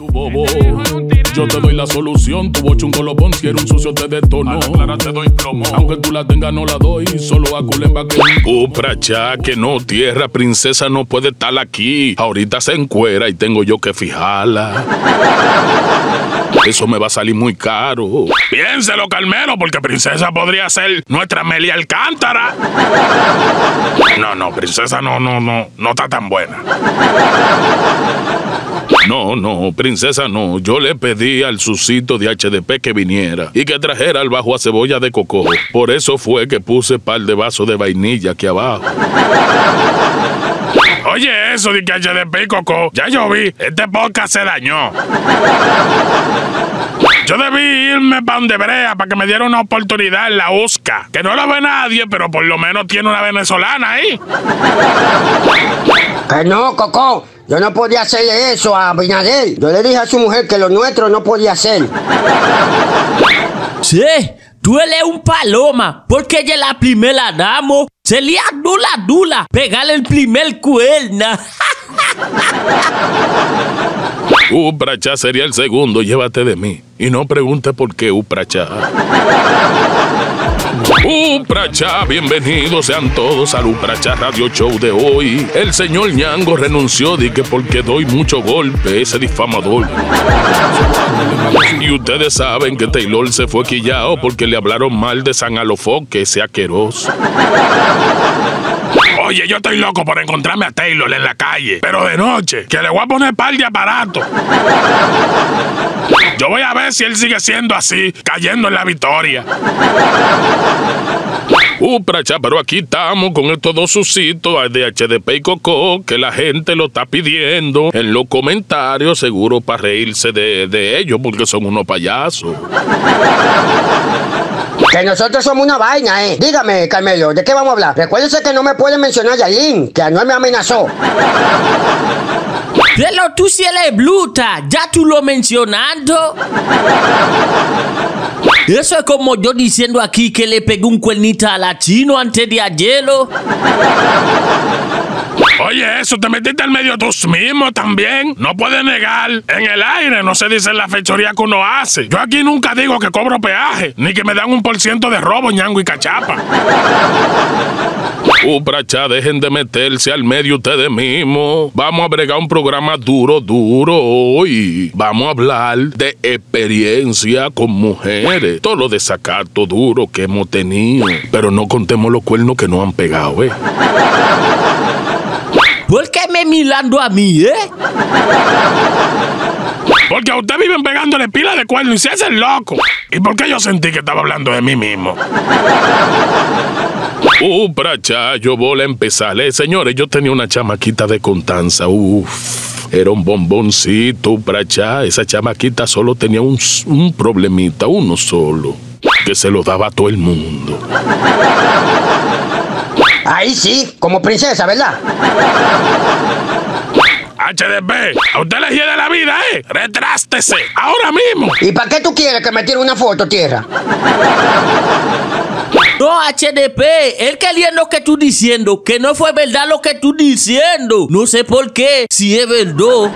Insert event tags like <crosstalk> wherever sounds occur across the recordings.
Tu bobo, yo te doy la solución. Tu bocho un colopón, si eres un sucio te detono. Clara te doy plomo. Aunque tú la tengas, no la doy. Solo a Culemba que. Upracha, que no, tierra, princesa no puede estar aquí. Ahorita se encuera y tengo yo que fijarla. Eso me va a salir muy caro. Piénselo, Carmelo, porque princesa podría ser nuestra Melia Alcántara. No, no, princesa no, no, no, no está tan buena. No, no, princesa no. Yo le pedí al susito de HDP que viniera y que trajera el bajo a cebolla de coco. Por eso fue que puse par de vasos de vainilla aquí abajo. Oye, eso de que HDP y coco, ya yo vi, este podcast se dañó. Yo debí irme para donde brea para que me diera una oportunidad en la USCA. Que no la ve nadie, pero por lo menos tiene una venezolana ahí. Que no, Coco. Yo no podía hacerle eso a Abinader. Yo le dije a su mujer que lo nuestro no podía ser. Sí, tú eres un paloma, porque ella es la primera dama. Se le dula dula, pegarle el primer cuerno. <laughs> Upracha sería el segundo, llévate de mí. Y no pregunte por qué Upracha. Upracha, bienvenidos sean todos al Upracha Radio Show de hoy. El señor Ñango renunció de que porque doy mucho golpe, ese difamador. Y ustedes saben que Taylor se fue quillado porque le hablaron mal de San Alofoque, ese aqueroso. Oye, yo estoy loco por encontrarme a Taylor en la calle, pero de noche, que le voy a poner par de aparato. Yo voy a ver si él sigue siendo así, cayendo en la victoria. Upracha, pero aquí estamos con estos dos susitos de HDP y Coco que la gente lo está pidiendo en los comentarios, seguro para reírse de, de ellos porque son unos payasos. Que nosotros somos una vaina, eh. Dígame, Carmelo, ¿de qué vamos a hablar? Recuérdese que no me pueden mencionar Yailin, que Anuel me amenazó. Pero tú sí eres bruta, ya tú lo mencionando. Eso es como yo diciendo aquí que le pegué un cuernito a la chino antes de ayer. Eso te metiste al medio tú mismo también. No puedes negar. En el aire no se dice la fechoría que uno hace. Yo aquí nunca digo que cobro peaje, ni que me dan un por ciento de robo, ñango y cachapa. <laughs> Upracha, dejen de meterse al medio ustedes mismos. Vamos a bregar un programa duro, duro hoy. Vamos a hablar de experiencia con mujeres. Todo lo desacato duro que hemos tenido. Pero no contemos los cuernos que nos han pegado, ¿eh? ¿Por qué me mirando a mí, eh? Porque a usted viven pegándole pila de cuerno y se hace el loco. ¿Y por qué yo sentí que estaba hablando de mí mismo? Uh, pracha, yo voy a empezarle. Señores, yo tenía una chamaquita de Contanza. Uf, era un bomboncito, pracha. Esa chamaquita solo tenía un, un problemita, uno solo, que se lo daba a todo el mundo. Ahí sí, como princesa, ¿verdad? HDP, a usted le hiede la vida, ¿eh? Retrástese, ahora mismo. ¿Y para qué tú quieres que me tire una foto, tierra? No, HDP, él queriendo que tú diciendo que no fue verdad lo que tú diciendo. No sé por qué, si es verdad.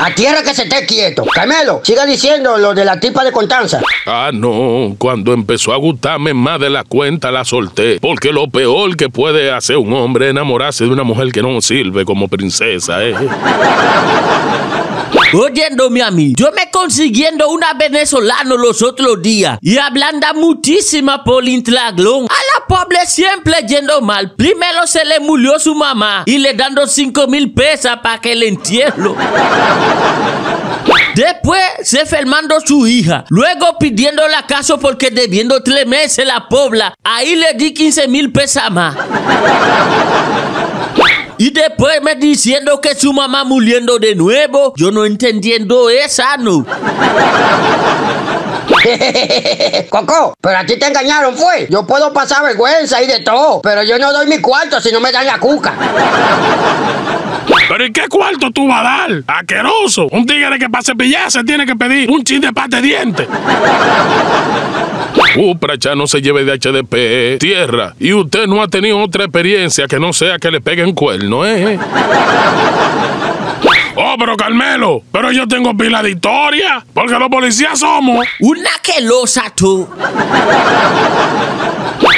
A tierra que se esté quieto. Carmelo, siga diciendo lo de la tipa de Contanza. Ah, no, cuando empezó a gustarme más de la cuenta la solté. Porque lo peor que puede hacer un hombre es enamorarse de una mujer que no sirve como princesa, ¿eh? Oyéndome a mí, yo me consiguiendo una venezolana los otros días y hablando muchísima por Intlaglón. A la pobre siempre yendo mal. Primero se le murió su mamá y le dando cinco mil pesos para que le entierro. Después se enfermando su hija. Luego pidiendo la casa porque debiendo tres meses la pobla. Ahí le di 15 mil pesos más. Y después me diciendo que su mamá muriendo de nuevo. Yo no entendiendo esa, no. <laughs> Coco, pero a ti te engañaron, fue. Yo puedo pasar vergüenza y de todo, pero yo no doy mi cuarto si no me dan la cuca. ¿Pero y qué cuarto tú vas a dar? Aqueroso. Un tigre que para cepillarse tiene que pedir un chin de pate de diente. Upracha no se lleve de HDP, tierra. Y usted no ha tenido otra experiencia que no sea que le peguen cuerno, ¿eh? Oh, pero Carmelo, pero yo tengo pila de historia, porque los policías somos. Una que losa tú.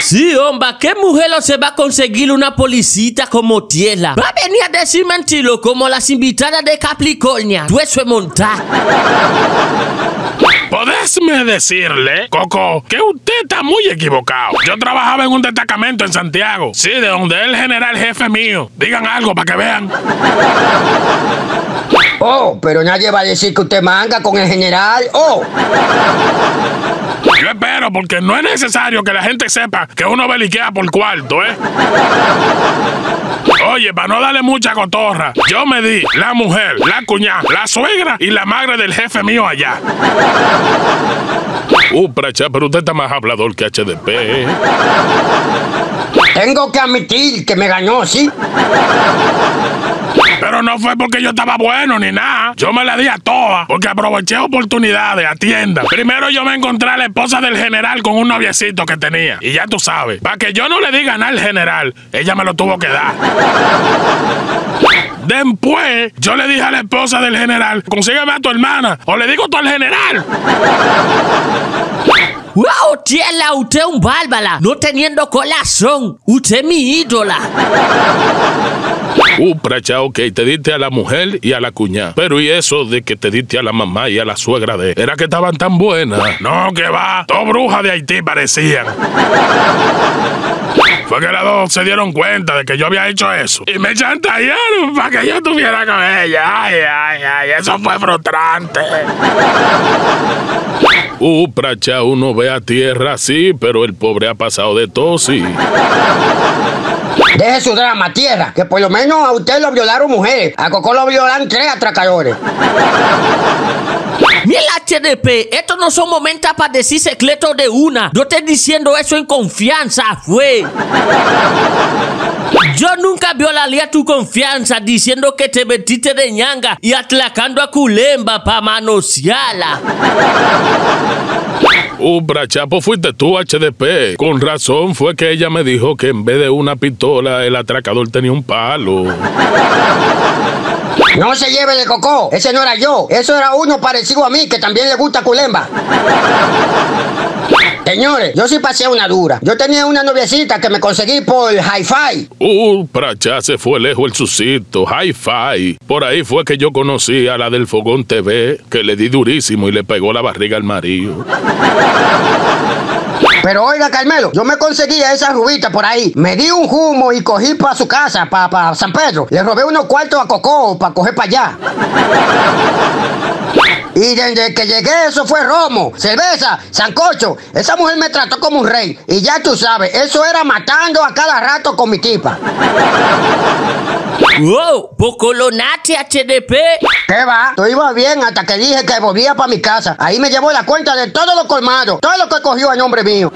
Sí, hombre, ¿qué mujer no se va a conseguir una policita como Tiela? Va a venir a decir mentiro como las invitadas de Capricornia. Tú eso es montar. Podésme decirle, Coco, que usted está muy equivocado. Yo trabajaba en un destacamento en Santiago. Sí, de donde es el general jefe mío. Digan algo para que vean. Oh, pero nadie va a decir que usted manga con el general. Oh. Yo espero, porque no es necesario que la gente sepa que uno beliquea por cuarto, ¿eh? Oye, para no darle mucha cotorra, yo me di la mujer, la cuñada, la suegra y la madre del jefe mío allá. Uh, pracha, pero usted está más hablador que HDP. ¿eh? Tengo que admitir que me ganó, ¿sí? Pero no fue porque yo estaba bueno ni nada. Yo me la di a todas porque aproveché oportunidades, atienda. Primero yo me encontré a la esposa del general con un noviecito que tenía. Y ya tú sabes, para que yo no le diga nada al general, ella me lo tuvo que dar. Después, yo le dije a la esposa del general, consígueme a tu hermana, o le digo tú al general. ¡Wow, Tiela! Usted un bárbara, no teniendo corazón. Usted es mi ídola. Uh, pracha, ok, te diste a la mujer y a la cuñada. Pero ¿y eso de que te diste a la mamá y a la suegra de... Era que estaban tan buenas. No, que va. Dos brujas de Haití parecían. Fue que las dos se dieron cuenta de que yo había hecho eso. Y me chantajearon para que yo estuviera con ella. Ay, ay, ay, eso fue frustrante. Uh, pracha, uno ve a tierra, sí, pero el pobre ha pasado de todo, sí. Deje su drama, tierra, que por lo menos a usted lo violaron mujeres. A Coco lo violan tres atracadores. Mira HDP, estos no son momentos para decir secretos de una. Yo estoy diciendo eso en confianza, fue. Yo nunca violaría tu confianza diciendo que te metiste de ñanga y atlacando a Culemba para manosearla. Uh, brachapo, fuiste tú, HDP. Con razón fue que ella me dijo que en vez de una pistola, el atracador tenía un palo. No se lleve de Coco, ese no era yo. Eso era uno parecido a mí que también le gusta Culemba. Señores, yo sí pasé una dura. Yo tenía una noviecita que me conseguí por Hi-Fi. Uh, pracha, se fue lejos el susito, hi-fi. Por ahí fue que yo conocí a la del Fogón TV, que le di durísimo y le pegó la barriga al marido. Pero oiga, Carmelo, yo me conseguí a esa rubita por ahí. Me di un humo y cogí para su casa, para San Pedro. Le robé unos cuartos a Coco para coger para allá. Y desde que llegué eso fue romo, cerveza, sancocho. Esa mujer me trató como un rey. Y ya tú sabes, eso era matando a cada rato con mi tipa. Wow, Pocolonate HDP. ¿Qué va? Todo iba bien hasta que dije que volvía para mi casa. Ahí me llevó la cuenta de todos los colmados, todo lo que cogió a nombre mío.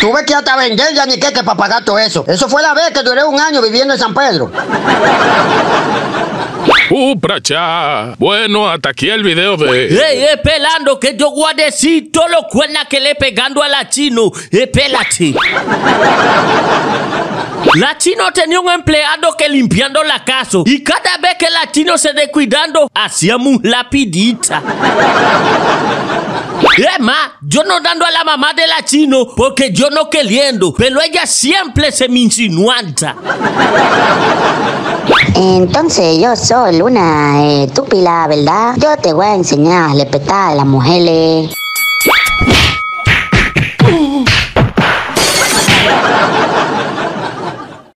Tuve que hasta vender ya ni que para pagar todo eso. Eso fue la vez que duré un año viviendo en San Pedro. Uh, pracha. Bueno, hasta aquí el video de... Ey, pelando que yo voy a decir todo lo que le pegando a la chino. Espérate. La chino tenía un empleado que limpiando la casa y cada vez que la chino se descuidando hacíamos lapidita. Es más, yo no dando a la mamá de la chino porque yo no queriendo, pero ella siempre se me insinuanta. Entonces yo soy Luna eh, Tupila, ¿verdad? Yo te voy a enseñar a respetar a las mujeres.